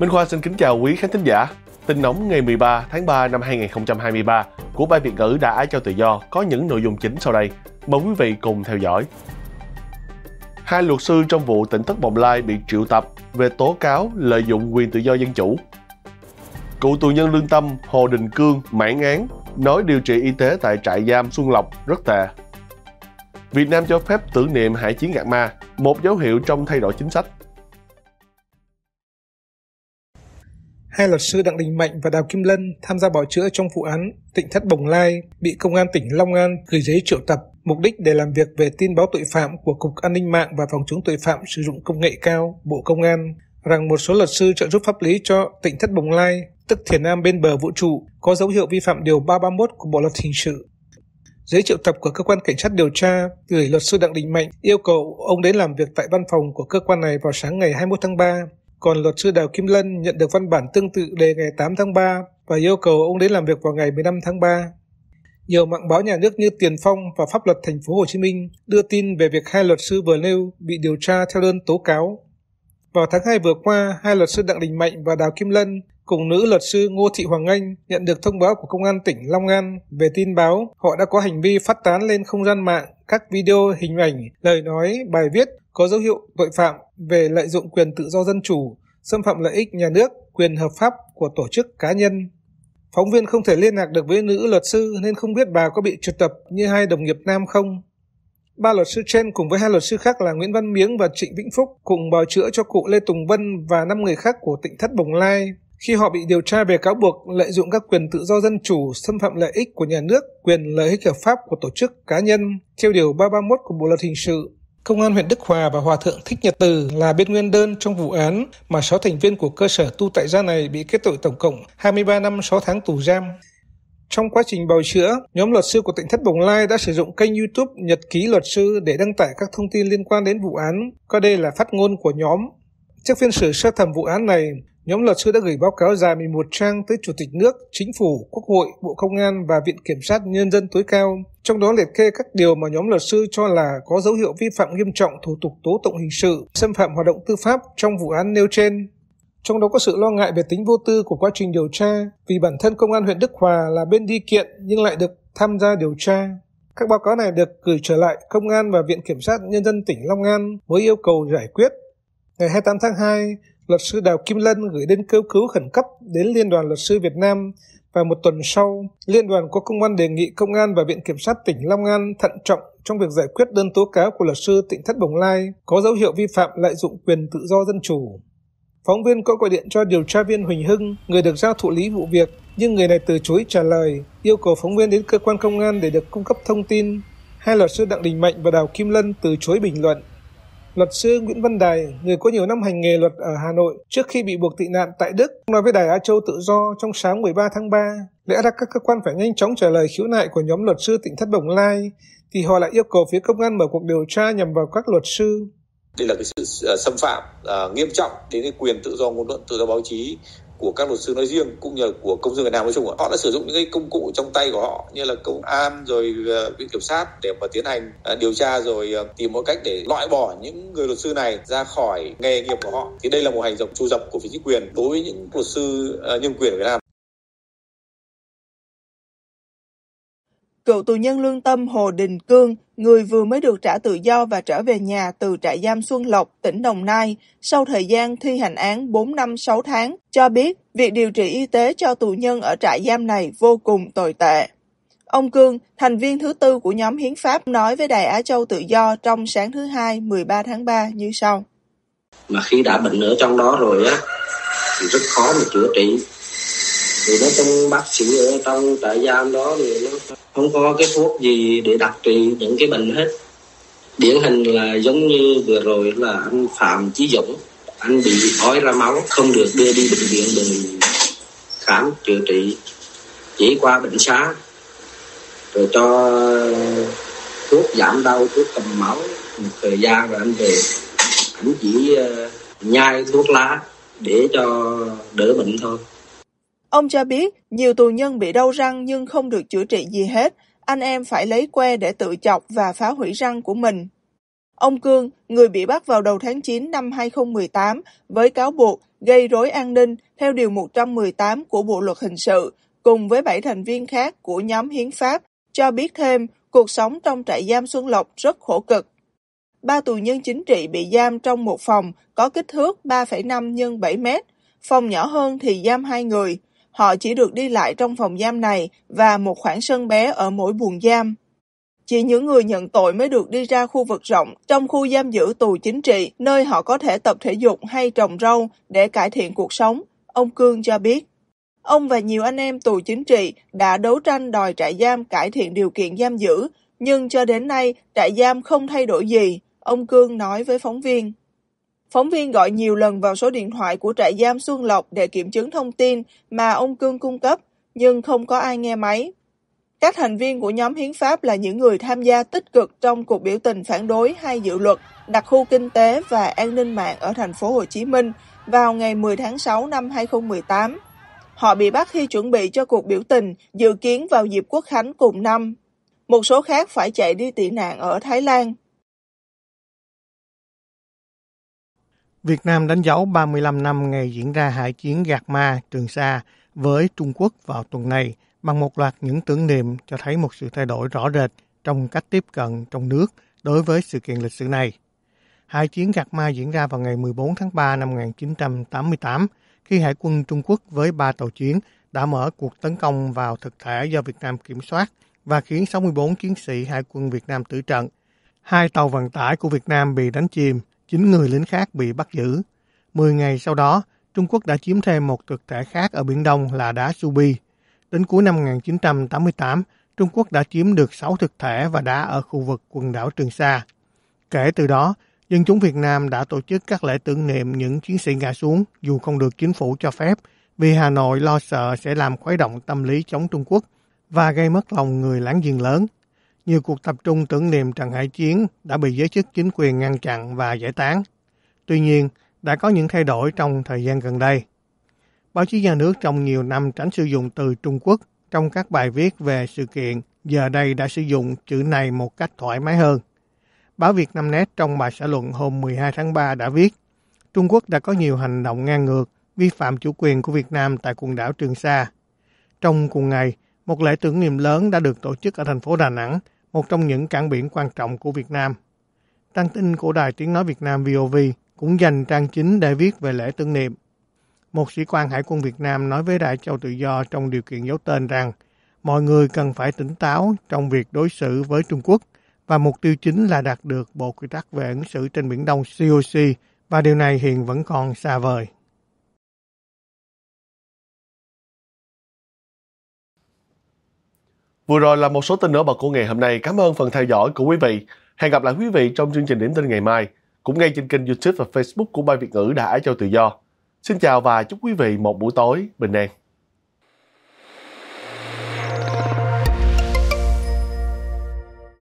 Minh Khoa xin kính chào quý khán thính giả. Tin nóng ngày 13 tháng 3 năm 2023 của Ban Việt ngữ đã ái cho tự do có những nội dung chính sau đây. Mời quý vị cùng theo dõi. Hai luật sư trong vụ tỉnh thất Bồng Lai bị triệu tập về tố cáo lợi dụng quyền tự do dân chủ. Cựu tù nhân lương tâm Hồ Đình Cương mãn án nói điều trị y tế tại trại giam Xuân Lộc rất tệ. Việt Nam cho phép tưởng niệm hải chiến gạt ma, một dấu hiệu trong thay đổi chính sách. Hai luật sư Đặng Đình Mạnh và Đào Kim Lân tham gia bảo chữa trong vụ án Tịnh Thất Bồng Lai bị Công an tỉnh Long An gửi giấy triệu tập mục đích để làm việc về tin báo tội phạm của Cục An ninh mạng và Phòng chống tội phạm sử dụng công nghệ cao, Bộ Công an, rằng một số luật sư trợ giúp pháp lý cho Tịnh Thất Bồng Lai, tức Thiền Nam bên bờ vũ trụ, có dấu hiệu vi phạm điều 331 của Bộ luật hình sự. Giấy triệu tập của cơ quan cảnh sát điều tra gửi luật sư Đặng Đình Mạnh yêu cầu ông đến làm việc tại văn phòng của cơ quan này vào sáng ngày 21 tháng 3 còn luật sư Đào Kim Lân nhận được văn bản tương tự đề ngày 8 tháng 3 và yêu cầu ông đến làm việc vào ngày 15 tháng 3. Nhiều mạng báo nhà nước như Tiền Phong và Pháp luật Thành phố Hồ Chí Minh đưa tin về việc hai luật sư vừa nêu bị điều tra theo đơn tố cáo. Vào tháng 2 vừa qua, hai luật sư Đặng Đình Mạnh và Đào Kim Lân cùng nữ luật sư Ngô Thị Hoàng Anh nhận được thông báo của Công an tỉnh Long An về tin báo họ đã có hành vi phát tán lên không gian mạng các video, hình ảnh, lời nói, bài viết có dấu hiệu tội phạm về lợi dụng quyền tự do dân chủ, xâm phạm lợi ích nhà nước, quyền hợp pháp của tổ chức cá nhân. Phóng viên không thể liên lạc được với nữ luật sư nên không biết bà có bị trượt tập như hai đồng nghiệp nam không. Ba luật sư trên cùng với hai luật sư khác là Nguyễn Văn Miếng và Trịnh Vĩnh Phúc cùng bào chữa cho cụ Lê Tùng Vân và năm người khác của tỉnh Thất Bồng Lai khi họ bị điều tra về cáo buộc lợi dụng các quyền tự do dân chủ, xâm phạm lợi ích của nhà nước, quyền lợi ích hợp pháp của tổ chức cá nhân theo điều 331 của Bộ luật hình sự Công an huyện Đức Hòa và Hòa thượng Thích Nhật Từ là bên nguyên đơn trong vụ án mà 6 thành viên của cơ sở tu tại gia này bị kết tội tổng cộng 23 năm 6 tháng tù giam. Trong quá trình bào chữa, nhóm luật sư của tỉnh Thất Bồng Lai đã sử dụng kênh YouTube Nhật ký luật sư để đăng tải các thông tin liên quan đến vụ án, coi đây là phát ngôn của nhóm. Trước phiên xử sơ thẩm vụ án này, Nhóm luật sư đã gửi báo cáo dài 11 trang tới Chủ tịch nước, Chính phủ, Quốc hội, Bộ Công an và Viện Kiểm sát Nhân dân tối cao, trong đó liệt kê các điều mà nhóm luật sư cho là có dấu hiệu vi phạm nghiêm trọng thủ tục tố tụng hình sự, xâm phạm hoạt động tư pháp trong vụ án nêu trên. Trong đó có sự lo ngại về tính vô tư của quá trình điều tra vì bản thân Công an huyện Đức Hòa là bên đi kiện nhưng lại được tham gia điều tra. Các báo cáo này được gửi trở lại Công an và Viện Kiểm sát Nhân dân tỉnh Long An với yêu cầu giải quyết. Ngày 28 tháng 2, luật sư Đào Kim Lân gửi đơn kêu cứu khẩn cấp đến Liên đoàn Luật sư Việt Nam và một tuần sau, Liên đoàn có công văn đề nghị Công an và Viện Kiểm sát tỉnh Long An thận trọng trong việc giải quyết đơn tố cáo của luật sư Tịnh Thất Bồng Lai có dấu hiệu vi phạm lợi dụng quyền tự do dân chủ. Phóng viên có gọi điện cho điều tra viên Huỳnh Hưng, người được giao thụ lý vụ việc, nhưng người này từ chối trả lời, yêu cầu phóng viên đến cơ quan công an để được cung cấp thông tin. Hai luật sư Đặng Đình Mạnh và Đào Kim Lân từ chối bình luận. Luật sư Nguyễn Văn Đài, người có nhiều năm hành nghề luật ở Hà Nội, trước khi bị buộc tị nạn tại Đức, nói với Đài Á Châu Tự Do trong sáng 13 tháng 3, lẽ ra các cơ quan phải nhanh chóng trả lời khiếu nại của nhóm luật sư tỉnh Thất Bồng Lai, thì họ lại yêu cầu phía công an mở cuộc điều tra nhằm vào các luật sư. Đây là cái sự ờ, xâm phạm uh, nghiêm trọng đến cái quyền tự do ngôn luận, tự do báo chí của các luật sư nói riêng cũng như là của công dân Việt Nam nói chung họ đã sử dụng những cái công cụ trong tay của họ như là công an rồi ờ, viện kiểm sát để mà tiến hành ờ, điều tra rồi ờ, tìm mọi cách để loại bỏ những người luật sư này ra khỏi nghề nghiệp của họ. Thì đây là một hành động tru dập của phía chính quyền đối với những luật sư nhân quyền ở Việt Nam. Cựu tù nhân lương tâm Hồ Đình Cương, người vừa mới được trả tự do và trở về nhà từ trại giam Xuân Lộc, tỉnh Đồng Nai, sau thời gian thi hành án 4 năm 6 tháng, cho biết việc điều trị y tế cho tù nhân ở trại giam này vô cùng tồi tệ. Ông Cương, thành viên thứ tư của nhóm Hiến pháp, nói với Đài Á Châu Tự Do trong sáng thứ Hai 13 tháng 3 như sau. Mà khi đã bệnh ở trong đó rồi á, thì rất khó mà chữa trị thì nói trong bác sĩ ở trong trại giam đó thì nó không có cái thuốc gì để đặc trị những cái bệnh hết. Điển hình là giống như vừa rồi là anh phạm chí dũng, anh bị ói ra máu, không được đưa đi bệnh viện để khám, chữa trị. Chỉ qua bệnh xá, rồi cho thuốc giảm đau, thuốc cầm máu, một thời gian rồi anh về. Anh chỉ ờ, nhai thuốc lá để cho đỡ bệnh thôi. Ông cho biết nhiều tù nhân bị đau răng nhưng không được chữa trị gì hết, anh em phải lấy que để tự chọc và phá hủy răng của mình. Ông Cương, người bị bắt vào đầu tháng 9 năm 2018 với cáo buộc gây rối an ninh theo Điều 118 của Bộ Luật Hình sự, cùng với 7 thành viên khác của nhóm hiến pháp, cho biết thêm cuộc sống trong trại giam Xuân Lộc rất khổ cực. Ba tù nhân chính trị bị giam trong một phòng có kích thước 3,5 x 7 mét, phòng nhỏ hơn thì giam hai người. Họ chỉ được đi lại trong phòng giam này và một khoảng sân bé ở mỗi buồng giam. Chỉ những người nhận tội mới được đi ra khu vực rộng trong khu giam giữ tù chính trị, nơi họ có thể tập thể dục hay trồng rau để cải thiện cuộc sống, ông Cương cho biết. Ông và nhiều anh em tù chính trị đã đấu tranh đòi trại giam cải thiện điều kiện giam giữ, nhưng cho đến nay trại giam không thay đổi gì, ông Cương nói với phóng viên. Phóng viên gọi nhiều lần vào số điện thoại của trại giam Xuân Lộc để kiểm chứng thông tin mà ông Cương cung cấp, nhưng không có ai nghe máy. Các thành viên của nhóm hiến pháp là những người tham gia tích cực trong cuộc biểu tình phản đối hai dự luật đặc khu kinh tế và an ninh mạng ở thành phố Hồ Chí Minh vào ngày 10 tháng 6 năm 2018. Họ bị bắt khi chuẩn bị cho cuộc biểu tình dự kiến vào dịp Quốc khánh cùng năm. Một số khác phải chạy đi tị nạn ở Thái Lan. Việt Nam đánh dấu 35 năm ngày diễn ra hải chiến Gạt Ma, Trường Sa với Trung Quốc vào tuần này bằng một loạt những tưởng niệm cho thấy một sự thay đổi rõ rệt trong cách tiếp cận trong nước đối với sự kiện lịch sử này. Hải chiến Gạt Ma diễn ra vào ngày 14 tháng 3 năm 1988 khi Hải quân Trung Quốc với ba tàu chiến đã mở cuộc tấn công vào thực thể do Việt Nam kiểm soát và khiến 64 chiến sĩ Hải quân Việt Nam tử trận. Hai tàu vận tải của Việt Nam bị đánh chìm, 9 người lính khác bị bắt giữ. 10 ngày sau đó, Trung Quốc đã chiếm thêm một thực thể khác ở Biển Đông là đá Subi. Đến cuối năm 1988, Trung Quốc đã chiếm được 6 thực thể và đá ở khu vực quần đảo Trường Sa. Kể từ đó, dân chúng Việt Nam đã tổ chức các lễ tưởng niệm những chiến sĩ ngã xuống dù không được chính phủ cho phép vì Hà Nội lo sợ sẽ làm khuấy động tâm lý chống Trung Quốc và gây mất lòng người láng giềng lớn. Nhiều cuộc tập trung tưởng niệm trận hải chiến đã bị giới chức chính quyền ngăn chặn và giải tán. Tuy nhiên, đã có những thay đổi trong thời gian gần đây. Báo chí nhà nước trong nhiều năm tránh sử dụng từ Trung Quốc trong các bài viết về sự kiện, giờ đây đã sử dụng chữ này một cách thoải mái hơn. Báo Việt Nam Net trong bài xã luận hôm 12 tháng 3 đã viết, Trung Quốc đã có nhiều hành động ngang ngược, vi phạm chủ quyền của Việt Nam tại quần đảo Trường Sa. Trong cùng ngày, một lễ tưởng niệm lớn đã được tổ chức ở thành phố Đà Nẵng, một trong những cảng biển quan trọng của Việt Nam. Trang tin của Đài Tiếng Nói Việt Nam VOV cũng dành trang chính để viết về lễ tưởng niệm. Một sĩ quan Hải quân Việt Nam nói với Đại Châu Tự Do trong điều kiện giấu tên rằng, mọi người cần phải tỉnh táo trong việc đối xử với Trung Quốc và mục tiêu chính là đạt được Bộ Quy tắc về ứng xử trên Biển Đông COC và điều này hiện vẫn còn xa vời. Vừa rồi là một số tin nổi bật của ngày hôm nay. Cảm ơn phần theo dõi của quý vị. Hẹn gặp lại quý vị trong chương trình điểm tin ngày mai, cũng ngay trên kênh YouTube và Facebook của Ban Việt ngữ đã cho Châu Tự Do. Xin chào và chúc quý vị một buổi tối bình an.